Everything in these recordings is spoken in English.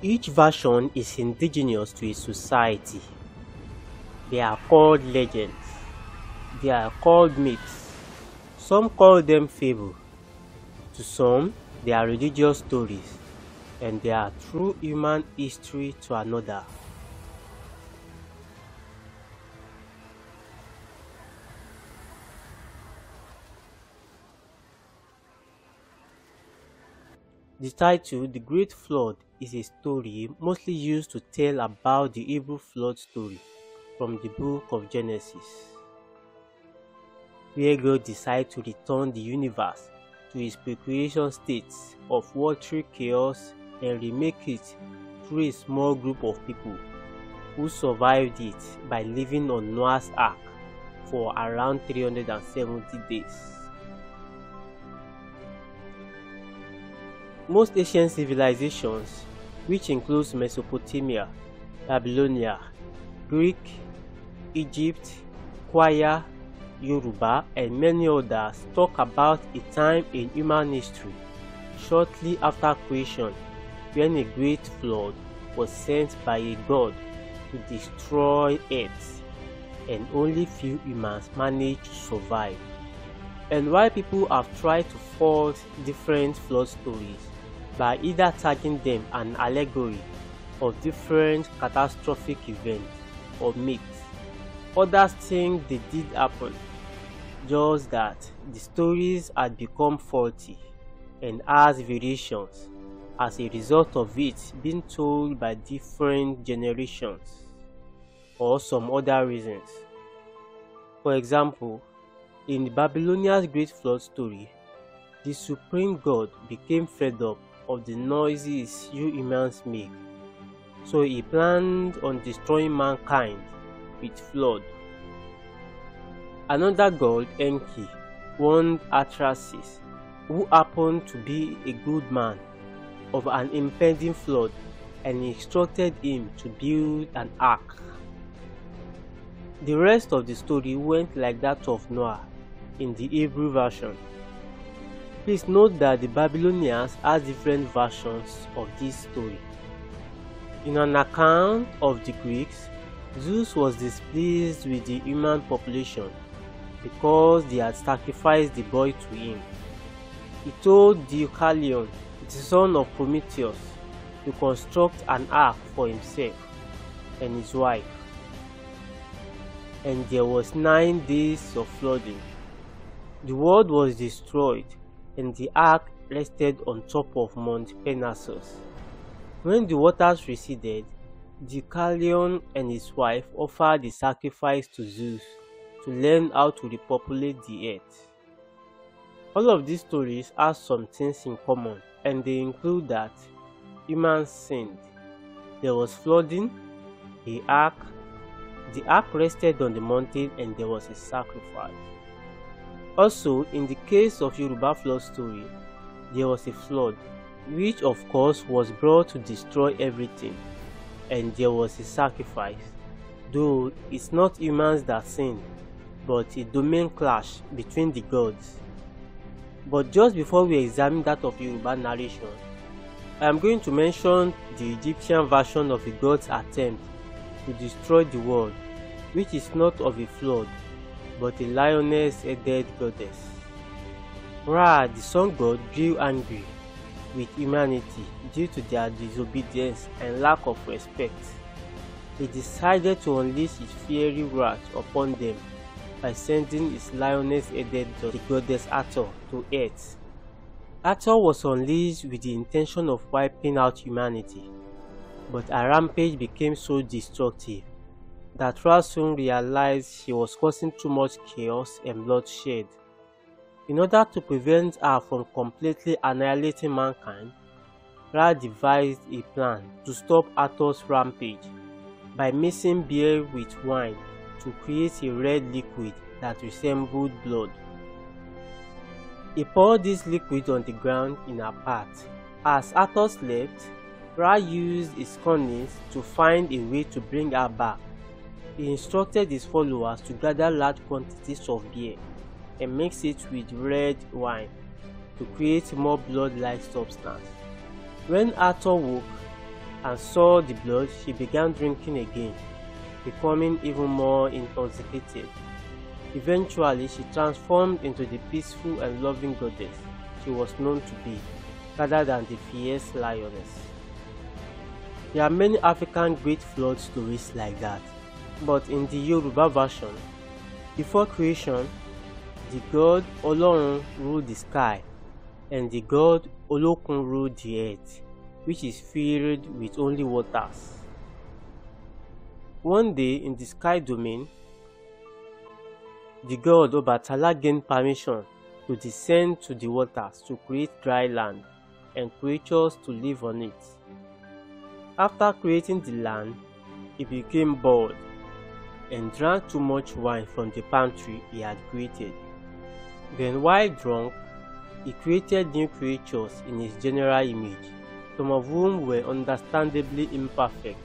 Each version is indigenous to a society. They are called legends. They are called myths. Some call them fable. To some, they are religious stories, and they are true human history to another. The title, The Great Flood, is a story mostly used to tell about the Hebrew flood story from the book of Genesis, where God decided to return the universe to its pre-creation state of watery chaos and remake it through a small group of people who survived it by living on Noah's Ark for around 370 days. Most ancient civilizations, which includes Mesopotamia, Babylonia, Greek, Egypt, Kwaya, Yoruba, and many others talk about a time in human history shortly after creation when a great flood was sent by a god to destroy earth and only few humans managed to survive. And while people have tried to fault different flood stories by either tagging them an allegory of different catastrophic events or myths. Others think they did happen, just that the stories had become faulty and has variations as a result of it being told by different generations or some other reasons. For example, in the Babylonians' Great Flood story, the supreme god became fed up of the noises you humans make. So he planned on destroying mankind with flood. Another god, Enki, warned Atrahasis, who happened to be a good man, of an impending flood and instructed him to build an ark. The rest of the story went like that of Noah in the Hebrew version. Please note that the Babylonians has different versions of this story. In an account of the Greeks, Zeus was displeased with the human population because they had sacrificed the boy to him. He told Deucalion, the son of Prometheus, to construct an ark for himself and his wife. And there was nine days of flooding. The world was destroyed and the ark rested on top of Mount Parnassus. When the waters receded, Deucalion and his wife offered the sacrifice to Zeus to learn how to repopulate the earth. All of these stories have some things in common and they include that humans sinned, there was flooding, the ark, the ark rested on the mountain and there was a sacrifice. Also, in the case of Yoruba flood story, there was a flood, which of course was brought to destroy everything, and there was a sacrifice, though it's not humans that sinned, but a domain clash between the gods. But just before we examine that of Yoruba narration, I am going to mention the Egyptian version of the god's attempt to destroy the world, which is not of a flood, but a lioness-headed goddess. Ra, the sun god, grew angry with humanity due to their disobedience and lack of respect. He decided to unleash his fiery wrath upon them by sending his lioness-headed the goddess Hathor to earth. Hathor was unleashed with the intention of wiping out humanity, but her rampage became so destructive that Ra soon realized she was causing too much chaos and bloodshed. In order to prevent her from completely annihilating mankind, Ra devised a plan to stop Hathor's rampage by mixing beer with wine to create a red liquid that resembled blood. He poured this liquid on the ground in her path. As Hathor slept, Ra used his cunning to find a way to bring her back he instructed his followers to gather large quantities of beer and mix it with red wine to create more blood-like substance. When Hathor woke, and saw the blood, she began drinking again, becoming even more intoxicated. Eventually, she transformed into the peaceful and loving goddess she was known to be, rather than the fierce lioness. There are many African great flood stories like that, but in the Yoruba version, before creation, the god Olorun ruled the sky and the god Olokun ruled the earth, which is filled with only waters. One day in the sky domain, the god Obatala gained permission to descend to the waters to create dry land and creatures to live on it. After creating the land, he became bored and drank too much wine from the palm tree he had created. Then while drunk, he created new creatures in his general image, some of whom were understandably imperfect.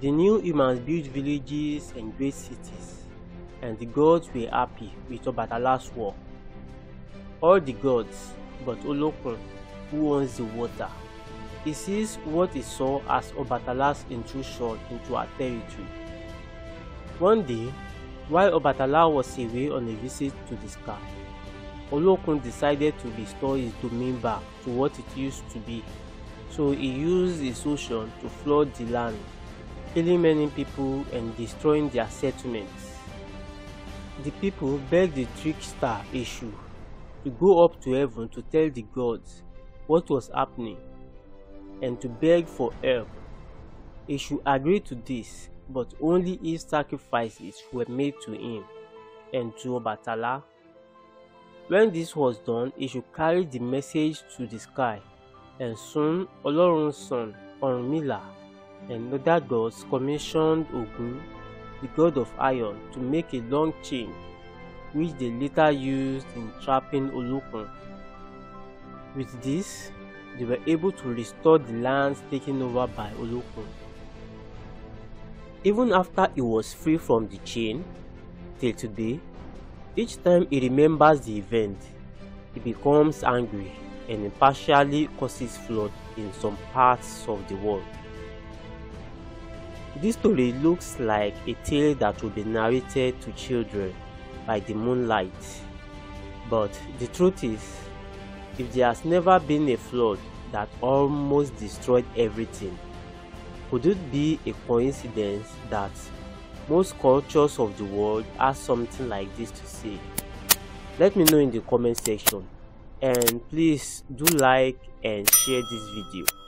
The new humans built villages and great cities, and the gods were happy with Obatala's work. All the gods, but Olokun, who owns the water, he sees what he saw as Obatala's intrusion into our territory. One day, while Obatala was away on a visit to the sky, Olokun decided to restore his domain back to what it used to be, so he used his ocean to flood the land, killing many people and destroying their settlements. The people begged the trickster Eshu to go up to heaven to tell the gods what was happening and to beg for help. Eshu agreed to this, but only if sacrifices were made to him and to Obatala when this was done, he should carry the message to the sky, and soon Olorun's son, Orunmila, and other gods commissioned Ogun, the god of iron, to make a long chain, which they later used in trapping Olokun. With this, they were able to restore the lands taken over by Olokun. Even after he was free from the chain, till today, each time he remembers the event, he becomes angry and impartially causes flood in some parts of the world. This story looks like a tale that will be narrated to children by the moonlight. But the truth is, if there has never been a flood that almost destroyed everything, could it be a coincidence that most cultures of the world have something like this to say? Let me know in the comment section. And please do like and share this video